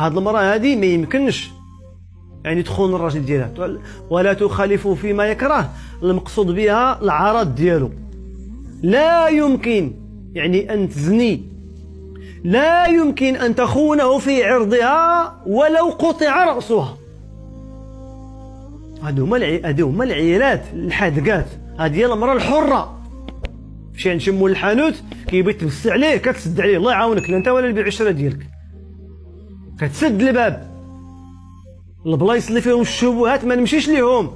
هاد المرأة هذه ما يمكنش يعني تخون الراجل ديالها. ولا تخالف فيما يكره المقصود بها العرض ديالو. لا يمكن يعني أن تزني. لا يمكن أن تخونه في عرضها ولو قطع رأسها. هادو هما هادو هما العيالات الحادقات. هذه هي المرأة الحرة. مشي عند شمو الحانوت كيبغي تبس عليه كتسد عليه. الله يعاونك لا أنت ولا البيع العشره ديالك. كتسد الباب. البلايص اللي فيهم الشبهات ما نمشيش ليهم.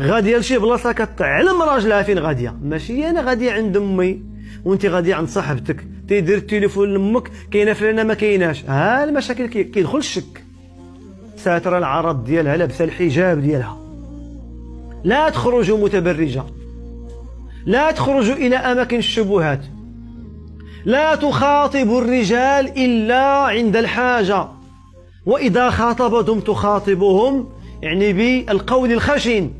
غاديه لشي بلاصة كتعلم راجلها فين غادية. ماشي أنا غادية عند أمي. وانت غادية عند صاحبتك. تيدير التليفون لأمك. كاينة فلانة ما كايناش. ها المشاكل كيدخل الشك. ساتر العرض ديالها لابسة الحجاب ديالها. لا تخرجوا متبرجة. لا تخرجوا إلى أماكن الشبهات. لا تخاطبوا الرجال إلا عند الحاجة. وإذا خاطبتم تخاطبهم يعني بالقول الخشن.